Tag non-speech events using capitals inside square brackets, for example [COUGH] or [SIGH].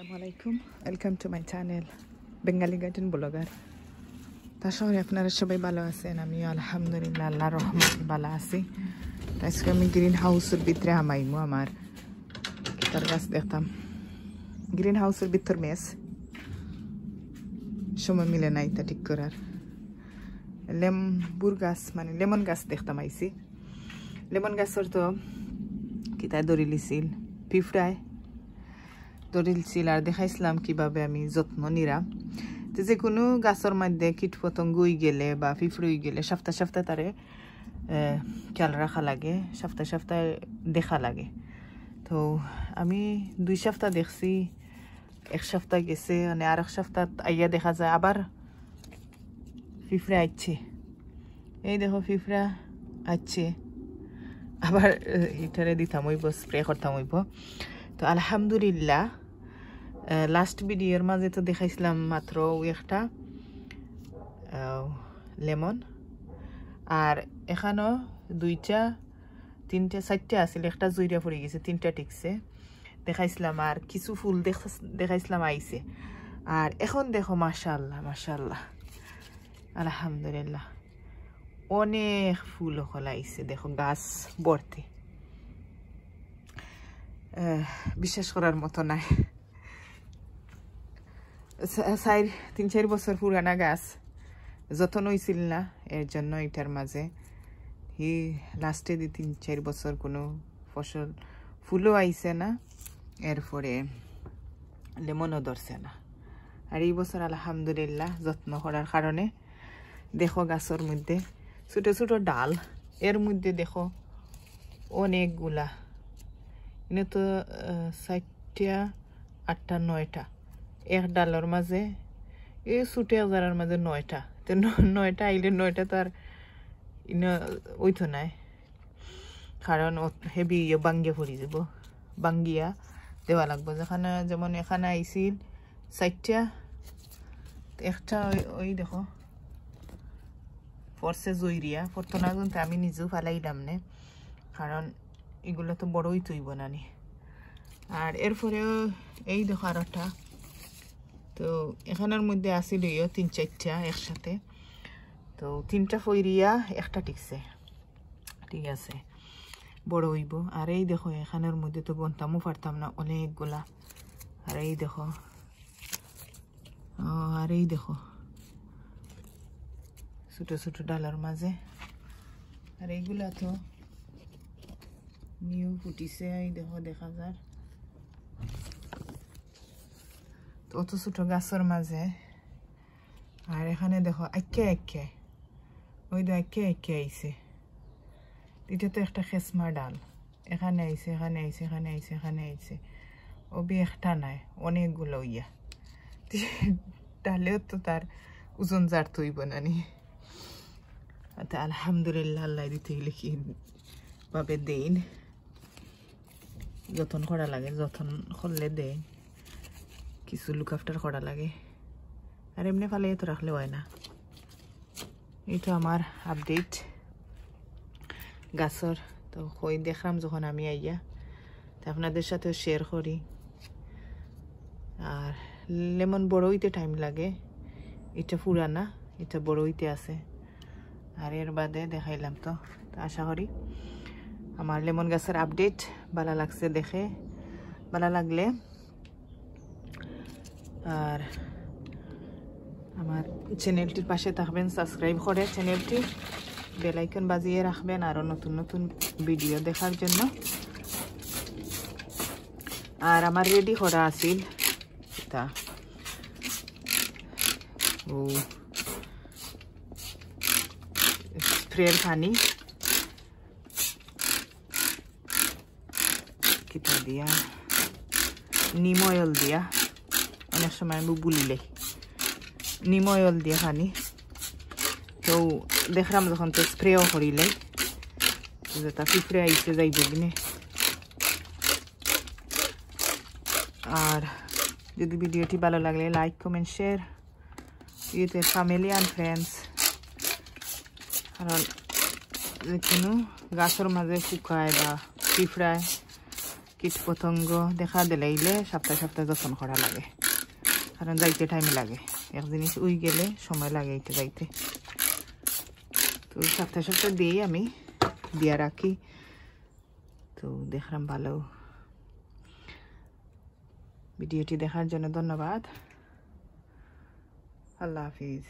আসসালামু আলাইকুম welcome to my channel Bengali garden blogger তার সঙ্গে আপনারা সবাই ভালো আছেন? আমিও আলহামদুলিল্লাহ আল্লাহ রহমত ভালো আছি। আজকে আমি গ্রিন হাউসের ভিতরে হামাইমু আমার। তার গাছ দেখতাম। গ্রিন হাউসের ভিতর মেস। সময় মিলে নাই তা ঠিক করার। লেম্বুর গাছ মানে লেমন গাছ দেখতাম আইসি লেমন গাছের তো কিতায় দড়ি লিছিল। পিঁপড়ায়। দরিলছিল আর দেখাইছিলাম কীভাবে আমি যত্ন নিরাম তো যে কোনো গাছের মধ্যে কীট পতঙ্গ উই গেলে বা উই গেলে সপ্তাহ সপ্তাহে তারে খেয়াল রাখা লাগে, সপ্তাহ সপ্তাহে দেখা লাগে। তো আমি দুই সপ্তাহ দেখছি, এক সপ্তাহ গেছে মানে আর এক সপ্তাহ আইয়া দেখা যায় আবার পিঁপড়ে আইছে। এই দেখো পিঁপড়া আছে আবার এটারে দিতাম হইব, স্প্রে করতাম হইব। তো আলহামদুলিল্লাহ লাস্ট ভিডিওর মাঝে তো দেখাইছিলাম মাত্র একটা লেমন। আর এখানেও দুইটা, তিনটা, চারটা আছিল, একটা জুইরা পড়ে গেছে, তিনটা টিকছে। দেখাইছিলাম আর কিছু ফুল দেখাইছিলাম আইছে। আর এখন দেখো মাশাল্লাহ মাশাল্লাহ আলহামদুলিল্লাহ। অনেক ফুল আইছে, দেখো, গাছ ভর্তি। বিশ্বাস করার মতো নাই। চার তিন চার বছর পুরানা গাছ। যতন হয়েছিল না, এর জন্য এটার মাঝে হি লাস্টে দি তিন চার বছর কোনো ফসল, ফুলও আইছে না, এরপরে লেমনও ধরছে না। আর এই বছর আলহামদুলিল্লাহ যত্ন করার কারণে দেখো গাছের মধ্যে ছোটো ছোটো ডাল, এর মধ্যে দেখো অনেকগুলা। এনে তো চারটা আটটা, নয়টা। এক ডালের মাঝে। এই ছুটে হাজারের মাঝে নয়টা। তো নয়টা আইলে নয়টা তো আর ইনো ওইতো নাই। কারণ হেভি ইয়ে বাঙ্গিয়া পড়ি যাব। বাঙ্গিয়া দেওয়া লাগবো। যেখানে যেমন এখানে আইছিল, চারটা, একটা ওই দেখো। ফরসে জইরিয়া ফরতো না কিন্তু আমি নিজেও ফালাইলাম নে। কারণ এগুলো তো বড়ই তুইব নানি। আর এরপরেও এই দেখো আর একটা। তো এখানের মধ্যে আসিল ইয়ে তিন চারটা একসাথে। তো তিনটা ফইরিয়া একটা টিকছে। ঠিক আছে, বড় হইব। আর এই দেখো, এখানের মধ্যে তো বনতামও পারতাম না অনেকগুলা। আর এই দেখো আর এই দেখো, ছোটো ছোটো ডালার মাঝে। আর এইগুলা তো নিউ ফুটিছে, এই দেখো, দেখা যার তো অত ছোট গাছের মাঝে আর এখানে দেখো, একে একে। ওই তো একে একে আইছে এটা তো একটা খেসমা ডাল। এখানে আইছে এখানে আইছে এখানে আইছে এখানে আইছে ওবি একটা নাই, অনেকগুলো ইয়া। [LAUGHS] ডালেও তো তার ওজন জার তৈব নানি আলহামদুলিল্লাহ, আল্লাহ দিতে গেলে কি ভাবে দেন যতন করা লাগে, যতন করলে দেয় কিছু লুক আফটার করা লাগে। আর এমনি ফালে তো রাখলে হয় না। এইটা আমার আপডেট গাছর, তো কই দেখলাম যখন আমি আইয়া, তো আপনাদের সাথেও শেয়ার করি। আর লেমন বড় হইতে টাইম লাগে। এটা পুরানা, এটা বড় হইতে আছে। আর এর বাদে দেখাইলাম তো আশা করি আমার লেমন গাছের আপডেট ভালো লাগছে দেখে। ভালো লাগলে আর আমার চ্যানেলটির পাশে থাকবেন সাবস্ক্রাইব করে চ্যানেলটি বেলাইকন বাজিয়ে রাখবেন আরও নতুন নতুন ভিডিও দেখার জন্য। আর আমার রেডি করা আছিল তা। ও। স্প্রের পানি। কিতা দিয়া? নিম অয়েল দিয়া। অনেক সময় আমি বুলিলে নিম অয়েল দিয়া পানি তো দেখলাম যখন তো স্প্রেও করিলে যেটা পিঁপড়ে আইসে যাইব কিনে আর যদি ভিডিওটি ভালো লাগলে like comment share with family and friends কারণ যে কোনো গাছের মাঝে শুকায় বা পিঁপড়ায় কীট পতঙ্গ দেখা দিলাইলে সপ্তাহে সপ্তাহে যত্ন করা লাগে কারণ যাইতে টাইম লাগে। এক জিনিস উই গেলে সময় লাগে এইতে যাইতে। তো সপ্তাহে সপ্তাহ দিয়েই আমি, দিয়া রাখি। তো দেখলাম ভালো। ভিডিওটি দেখার জন্য ধন্যবাদ। আল্লাহ হাফিজ।